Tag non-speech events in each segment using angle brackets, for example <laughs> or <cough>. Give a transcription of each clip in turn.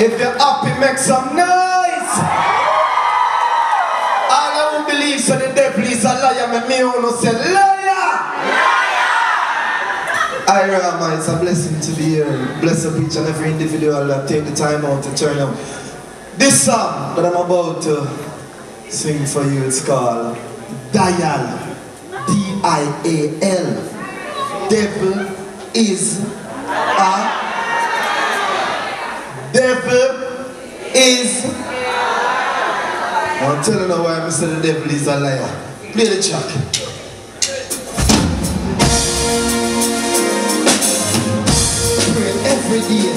If you're happy, make some noise. All I who believe so the devil is a liar, make me wanna say liar. IRAWMA, it's a blessing to be here. Bless up each and every individual that take the time out to turn up. This song that I'm about to sing for you, it's called Dial. D-I-A-L. Devil is a devil is I'm telling you why Mr. The Devil is a liar. Play the track. Every day.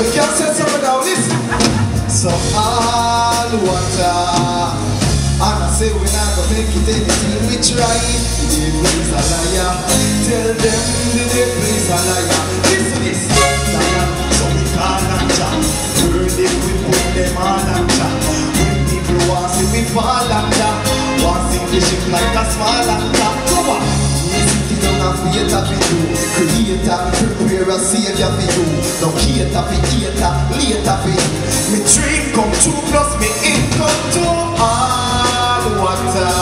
We can't say something now, listen. So all water. And I say we're not gonna make it anything we try. The devil is a liar. Tell them the devil is a liar. We chat. Want sink the ship like a small anchor. Come on. Sitting down and wait for you. Creator, prepare a savior for you. No cater for hater, later for you. Me dream come true plus me income too. All water.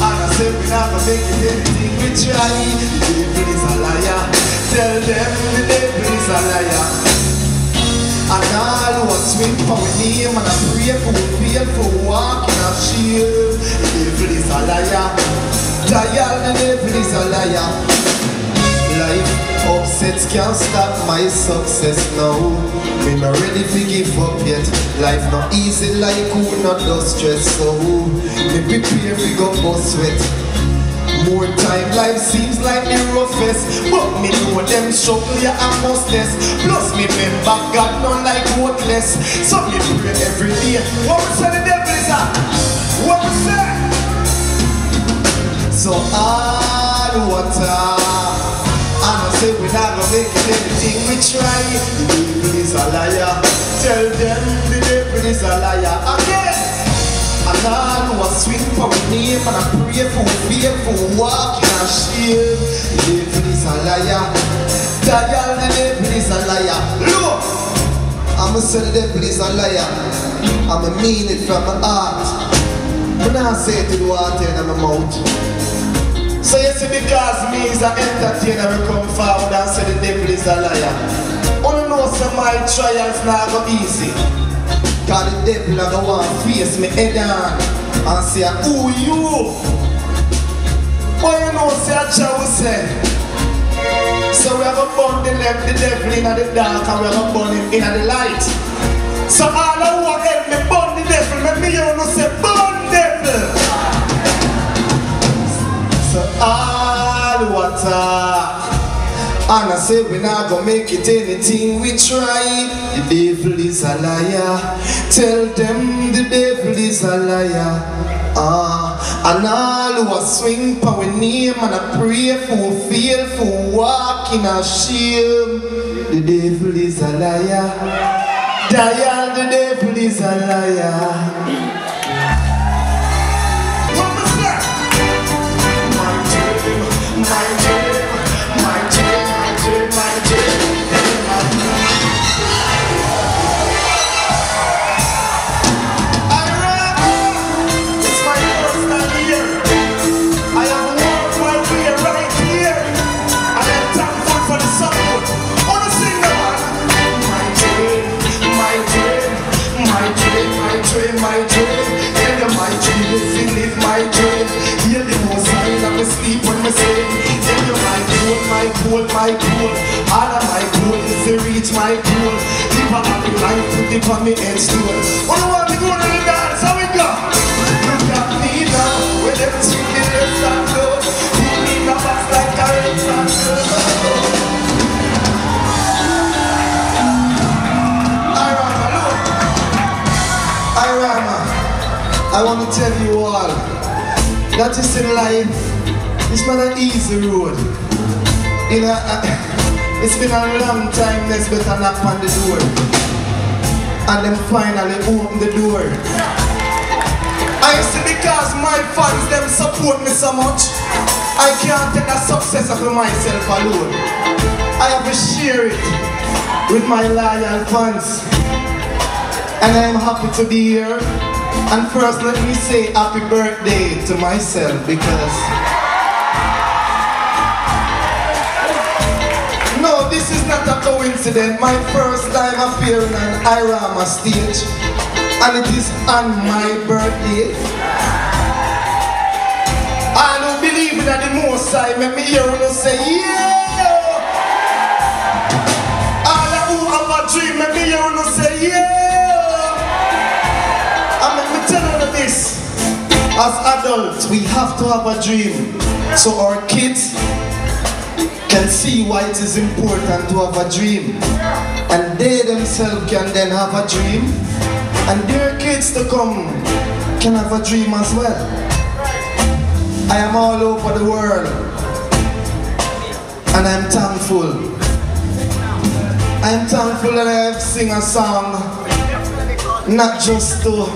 And I say we gonna make it anything we try. The devil is a liar. Tell them the devil is a liar and all who swing for we name and I pray for we fail for walking a shield. The devil is a liar. Dial the devil is a liar. Life upsets can't stop my success now. Me not ready to give up yet. Life not easy like who not do stress so me prepare to go bust sweat. More time, life seems like the roughest But me know them struggle, yeah, I must less. Plus me remember God none like worthless. So me pray every day. What we say the devil is at? What we say? So all water. Say we not gonna make it. Anything we try The devil is a liar. Tell them the devil is a liar. Again and who are swing for my name And I pray for for walking and shame. Devil is a liar. Dial the devil is a liar. Look I'ma say the devil is a liar. I'ma mean it from my heart. But I say it the water in my mouth. So you see because me is an entertainer We come forward and say the devil is a liar. Wanna know some my trials now go easy Cause the devil a go want to face me head on And say, who you? But you know, say a will say So we have a burn the, left, the devil in the dark And we have a burn him in the light. So all who are help me burn the devil me hear you say, burn devil. So all water and I say we not gonna make it anything we try. The devil is a liar. Tell them the devil is a liar. Ah, and all who are swing for we name And I pray for fail for walk a shame. The devil is a liar. Dial the devil is a liar goal, my goal, my. All of my goal is to reach my goal. Live a happy life, it on me head stool. Wanna want me to the dance? How we go? Look at me now, with them and in like a. I want to tell you all that is in life, it's not an easy road. You know, uh, it's been a long time there's better knock on the door. And then finally open the door. I see because my fans them support me so much, I can't take the success of myself alone. I have to share it with my loyal fans. And I am happy to be here. And first let me say happy birthday to myself because coincidence. My first time appearing on IRAWMA stage and it is on my birthday. I don't believe in the most I make me hear you say yeah. All who have a dream make me hear you say yeah. And let me tell you this. As adults, we have to have a dream. So our kids can see why it is important to have a dream. And they themselves can then have a dream. And their kids to come can have a dream as well. I am all over the world. And I'm thankful. I'm thankful that I have sing a song. Not just to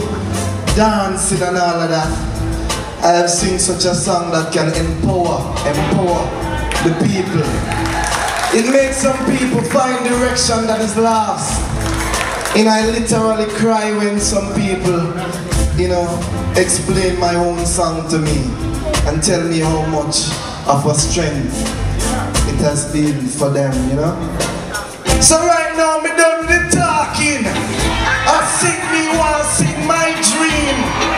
dance and all of that. I have sing such a song that can empower, empower the people. It makes some people find direction that is lost. And I literally cry when some people, you know, explain my own song to me and tell me how much of a strength it has been for them, you know. So right now, me done the talking. I sing me to sing my dream.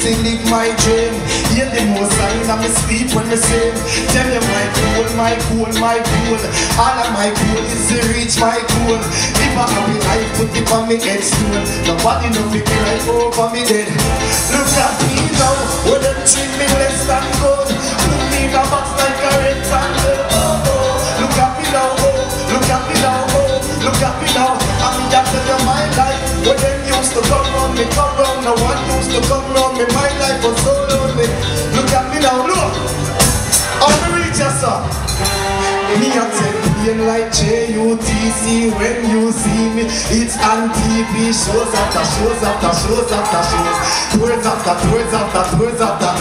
To live my dream. Hear the most sign of me sleep when me sing. Tell them my goal, my goal, my goal. All of my goal is to reach my goal. If I have a life, put it on me headstone. Nobody know me cry over me dead. Look at me now, to come round me, come round. No one used to come round me. My life was so lonely. Look at me now, look. How me reach us up? Me a pain like J-U-T-C When you see me, it's on TV Shows after shows after shows after shows Tours after tours after tours after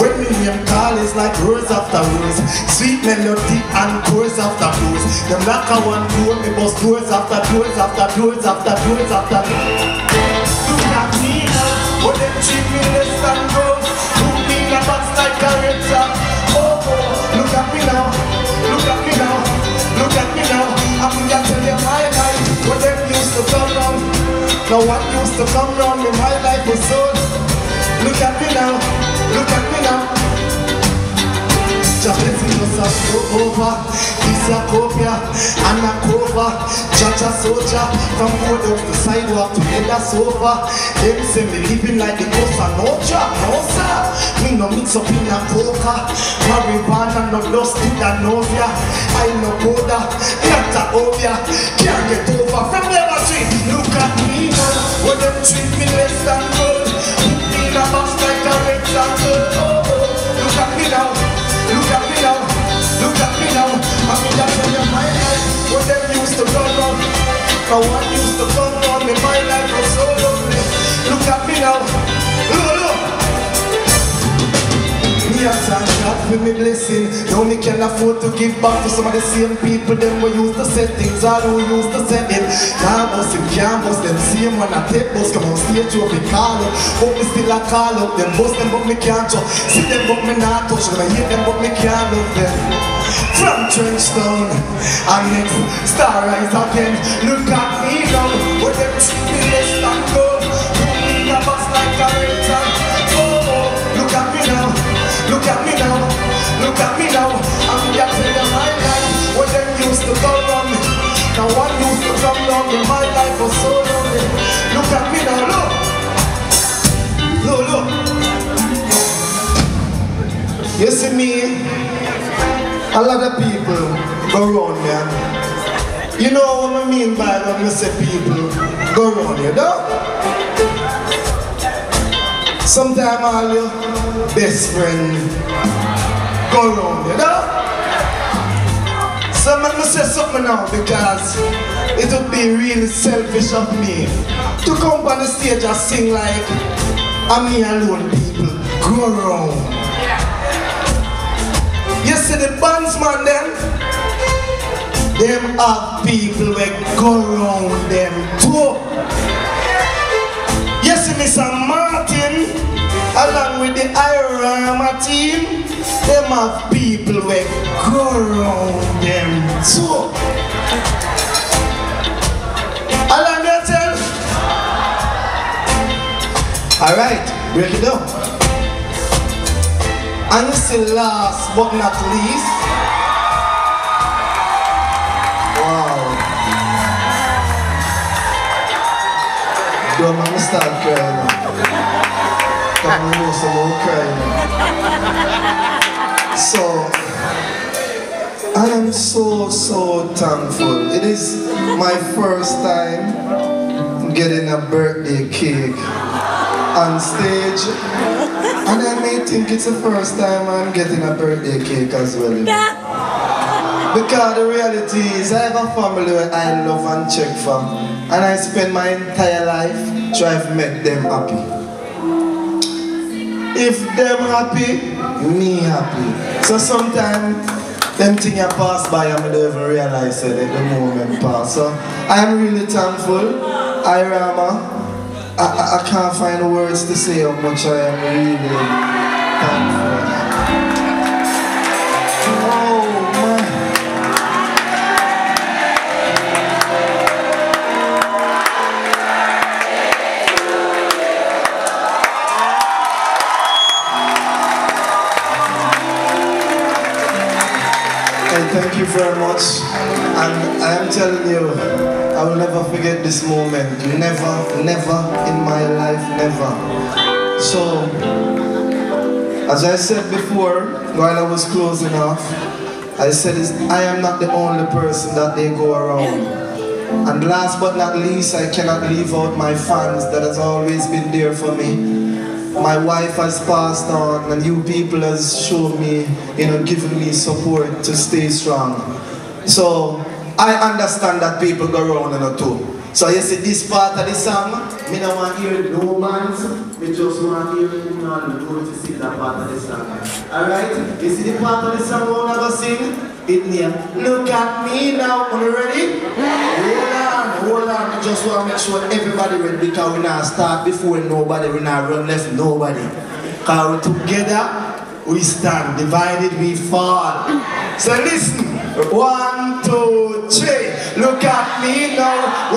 When me name call is like rose after rose Sweet melody and chorus after chorus Them like one door, me bust doors after doors after doors after doors after me now, what them treat me less than gold Put a like Oh, oh, look at me now, look at me now Look at me now, I'm gonna tell you my life When them used to come round No one used to come round me, my life was so Look at me now, look at me now Are so over This a copia and a cover Judge a soldier From roadhouse to sidewalk to the sofa Them say me living like the ghost of no sir Me no mix up in a coca Marijuana no dust in the nausea I no coda, not a obia Can't get over from never tree Look at me now When them treat me less than good Put me in a box like a rectangle oh, oh. Look at me now used to come round, no one used to come round me. My life was so lonely. Look at me now, look, look. A thank God for me blessing. Now me can afford to give back to some of the same people them who used to set things all who used to set it. Can't bust him, can't bust them same when I take bus come on stage you me call up, but me still a call up them bust them but me can't touch. See them but me not touch them. I hate them but me can't love them. From Trenchtown and next star rise again. Look at me now, what them You see me, a lot of people go around me. You know what I mean by when I say people go around you, no? Sometimes all your best friend go around, you know? So let me say something now because it would be really selfish of me to come on the stage and sing like I'm me alone people go around. You see the bandsman them, them have people who go around them too. You see Mr. Martin along with the IRAWMA team, them have people who go around them too. Along. Alright, break it down. And you see last but not least. Wow. Don't make me start crying. Come on, know some crying. So, I am so, so thankful. It is my first time getting a birthday cake on stage. And I may think it's the first time I'm getting a birthday cake as well. You know? <laughs> Because the reality is I have a family where I love and check for. And I spend my entire life trying to make them happy. If them happy, me happy. So sometimes them things I pass by and I don't even realize it at the moment pass. So I'm really thankful. IRAWMA. I, I, I can't find the words to say how much I am really thankful. Oh man. And thank you very much. And I am telling you, I will never forget this moment. Never, never in my life, never. So, as I said before, while I was closing off, I said I am not the only person that they go around. And last but not least, I cannot leave out my fans that has always been there for me. My wife has passed on and you people has shown me, you know, given me support to stay strong. So I understand that people go around and too. So you see this part of the song, me don't want to hear no bands, me just want to hear you know, going to sing that part of the song. Alright? You see the part of the song we want to sing? It name, look at me now, are you ready? Hold on, hold on, I just want to make sure everybody ready because we not start before nobody, we not run left nobody. Because together, we stand, divided we fall. So listen, one, Look at me now,